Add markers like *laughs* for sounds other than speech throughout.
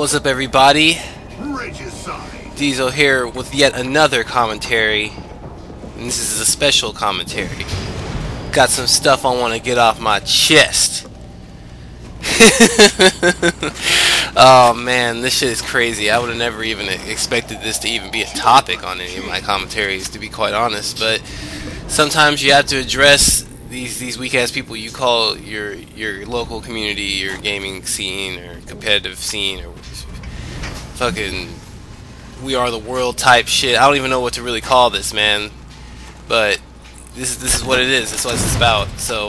What's up, everybody? Diesel here with yet another commentary. And this is a special commentary. Got some stuff I want to get off my chest. *laughs* oh man, this shit is crazy. I would have never even expected this to even be a topic on any of my commentaries, to be quite honest. But sometimes you have to address these these weak ass people you call your your local community, your gaming scene or competitive scene or fucking we are the world type shit. I don't even know what to really call this, man. But this is this is what it is. That's what it's about. So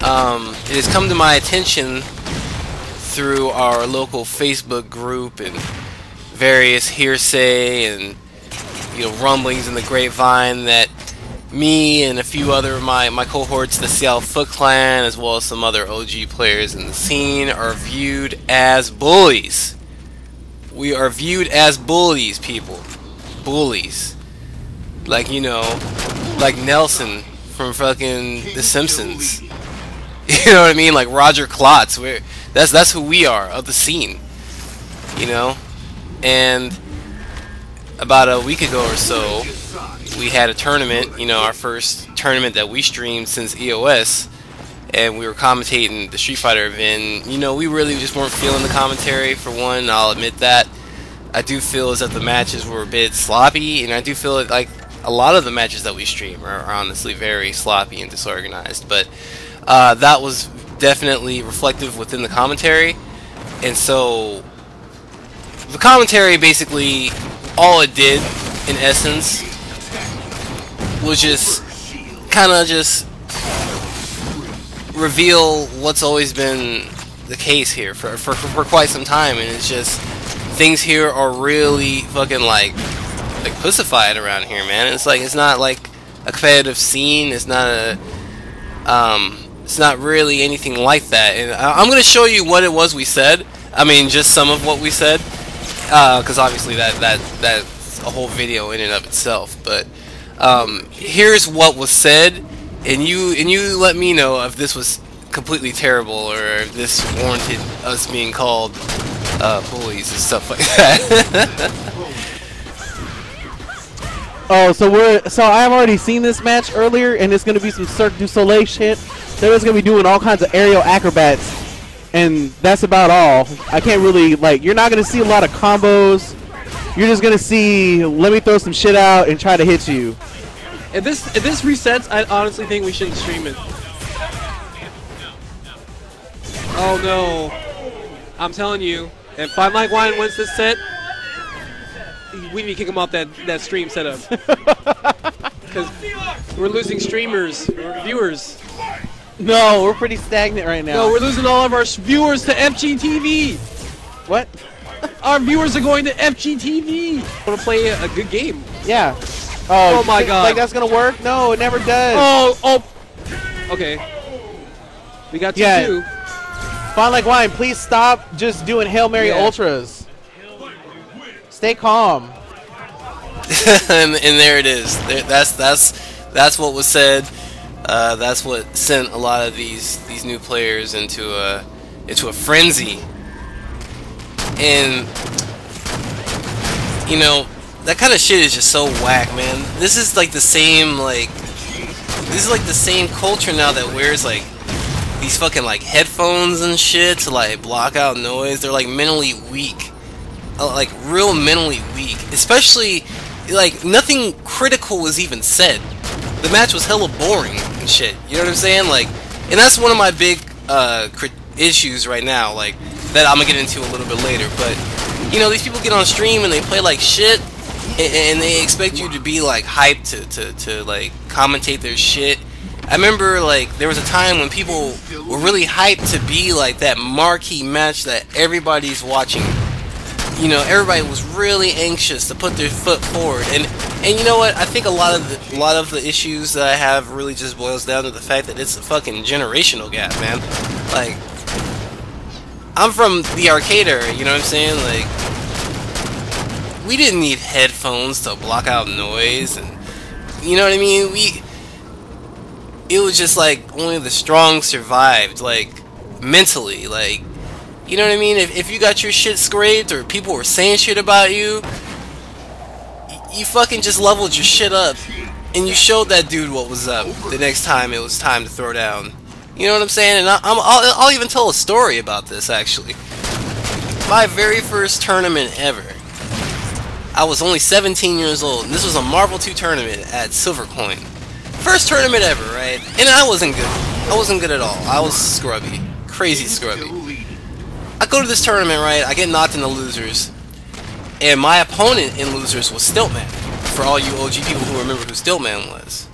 um, it has come to my attention through our local Facebook group and various hearsay and you know rumblings in the grapevine that me and a few other of my, my cohorts, the Seattle Foot Clan, as well as some other OG players in the scene, are viewed as bullies. We are viewed as bullies, people. Bullies. Like, you know, like Nelson from fucking The Simpsons. *laughs* You know what I mean? Like Roger Klotz. We're, that's, that's who we are, of the scene. You know? And about a week ago or so, we had a tournament, you know, our first tournament that we streamed since EOS, and we were commentating the Street Fighter event. You know, we really just weren't feeling the commentary, for one, I'll admit that. I do feel as if the matches were a bit sloppy, and I do feel like a lot of the matches that we stream are, are honestly very sloppy and disorganized, but uh, that was definitely reflective within the commentary, and so the commentary basically, all it did, in essence, was just kind of just reveal what's always been the case here for, for, for quite some time and it's just things here are really fucking like like pussified around here man. It's like it's not like a competitive scene. It's not a um it's not really anything like that. And I, I'm gonna show you what it was we said. I mean just some of what we said. Because uh, obviously that that that's a whole video in and of itself. But um, here's what was said, and you and you let me know if this was completely terrible or if this warranted us being called uh, bullies and stuff like that. *laughs* oh, so we're so I've already seen this match earlier, and it's gonna be some Cirque du Soleil shit. They're just gonna be doing all kinds of aerial acrobats, and that's about all. I can't really like. You're not gonna see a lot of combos. You're just gonna see. Let me throw some shit out and try to hit you. If this if this resets, I honestly think we shouldn't stream it. Oh no! I'm telling you, if Five Like Wine wins this set, we need to kick him off that that stream setup *laughs* because we're losing streamers, viewers. No, we're pretty stagnant right now. No, we're losing all of our viewers to FGTV. What? Our viewers are going to FGTV. Want to play a, a good game? Yeah. Oh, oh my god. Like that's gonna work? No, it never does. Oh, oh. Okay. We got two. Yeah. Two. Fine like wine. Please stop just doing Hail Mary yeah. ultras. Stay calm. *laughs* and, and, there it is. There, that's that's that's what was said. Uh, that's what sent a lot of these these new players into a into a frenzy. And you know, that kind of shit is just so whack, man. This is like the same, like, this is like the same culture now that wears, like, these fucking, like, headphones and shit to, like, block out noise. They're, like, mentally weak. Uh, like, real mentally weak. Especially, like, nothing critical was even said. The match was hella boring and shit. You know what I'm saying? Like, and that's one of my big, uh, issues right now, like, that I'm gonna get into a little bit later, but, you know, these people get on stream and they play like shit, and, they expect you to be like hyped to, to, to like commentate their shit. I remember like there was a time when people were really hyped to be like that marquee match that everybody's watching. You know, everybody was really anxious to put their foot forward, and and you know what? I think a lot of the, a lot of the issues that I have really just boils down to the fact that it's a fucking generational gap, man. Like, I'm from the arcade era, you know what I'm saying? Like, we didn't need headphones to block out noise and you know what I mean we it was just like only the strong survived like mentally like You know what I mean? If, if you got your shit scraped or people were saying shit about you, you fucking just leveled your shit up and you showed that dude what was up the next time it was time to throw down. You know what I'm saying? And I, I'm, I'll, I'll even tell a story about this actually. My very first tournament ever. I was only 17 years old, and this was a Marvel 2 tournament at Silvercoin. First tournament ever, right? And I wasn't good. I wasn't good at all. I was scrubby. Crazy scrubby. I go to this tournament, right? I get knocked in the losers. And my opponent in losers was Stiltman. For all you OG people who remember who Stiltman was.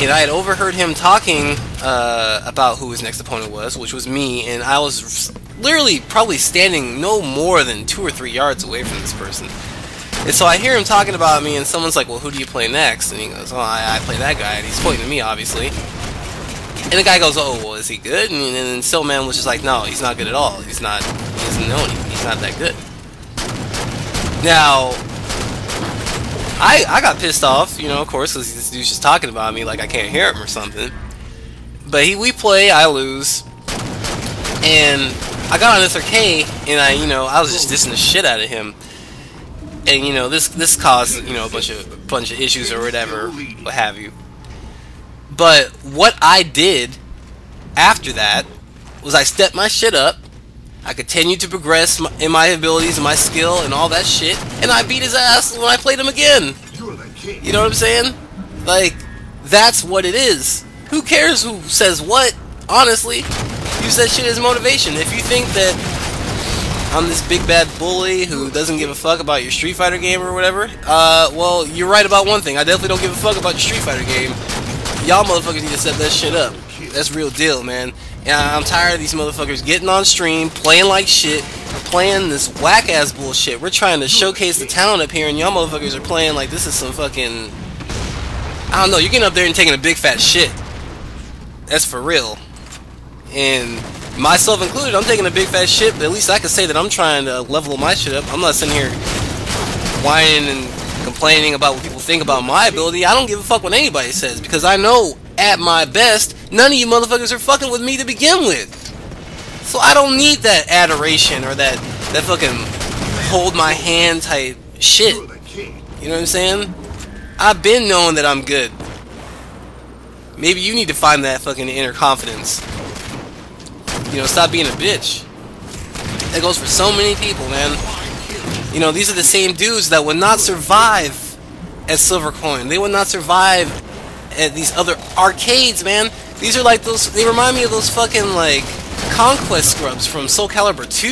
And I had overheard him talking uh, about who his next opponent was, which was me, and I was literally probably standing no more than two or three yards away from this person. And so I hear him talking about me, and someone's like, well, who do you play next? And he goes, oh, I, I play that guy, and he's pointing to me, obviously. And the guy goes, oh, well, is he good? And, and then was just like, no, he's not good at all. He's not, he doesn't know anything. He's not that good. Now, I, I got pissed off, you know, of course, because this dude's just talking about me like I can't hear him or something. But he, we play, I lose, and I got on SRK, and I, you know, I was just dissing the shit out of him, and you know, this this caused, you know, a bunch of bunch of issues or whatever, what have you. But what I did after that was I stepped my shit up. I continued to progress in my abilities and my skill and all that shit, and I beat his ass when I played him again. You're the king. You know what I'm saying? Like, that's what it is. Who cares who says what? Honestly, use that shit as motivation. If you think that I'm this big bad bully who doesn't give a fuck about your Street Fighter game or whatever, uh, well, you're right about one thing. I definitely don't give a fuck about your Street Fighter game. Y'all motherfuckers need to set that shit up. That's real deal, man. And I'm tired of these motherfuckers getting on stream, playing like shit, playing this whack ass bullshit. We're trying to showcase the talent up here, and y'all motherfuckers are playing like this is some fucking. I don't know. You're getting up there and taking a big fat shit. That's for real. And myself included, I'm taking a big fat shit, but at least I can say that I'm trying to level my shit up. I'm not sitting here whining and complaining about what people think about my ability. I don't give a fuck what anybody says because I know at my best, none of you motherfuckers are fucking with me to begin with. So I don't need that adoration or that that fucking hold my hand type shit. You're the king. You know what I'm saying? I've been knowing that I'm good. Maybe you need to find that fucking inner confidence. You know, stop being a bitch. That goes for so many people, man. You know, these are the same dudes that would not survive at Silvercoin. They would not survive at these other arcades, man. These are like those. They remind me of those fucking like conquest scrubs from Soul Calibur 2.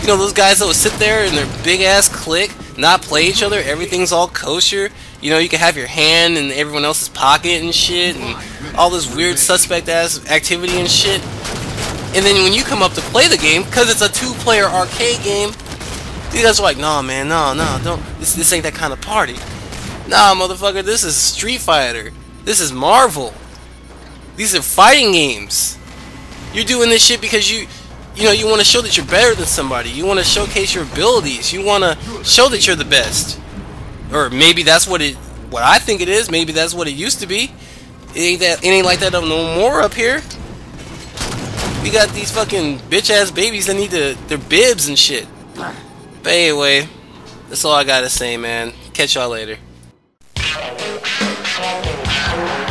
You know, those guys that would sit there in their big ass clique, not play each other. Everything's all kosher. You know, you can have your hand in everyone else's pocket and shit, and all this weird suspect ass activity and shit. And then when you come up to play the game, because it's a two-player arcade game, these guys are like, "Nah, man, no, no, don't. This, this ain't that kind of party." Nah, motherfucker, this is Street Fighter. This is Marvel. These are fighting games. You're doing this shit because you, you know, you want to show that you're better than somebody. You want to showcase your abilities. You want to show that you're the best. Or maybe that's what it, what I think it is. Maybe that's what it used to be. It ain't that. It ain't like that no more up here. We got these fucking bitch ass babies that need to their bibs and shit. But anyway, that's all I gotta say, man. Catch y'all later. Thank you.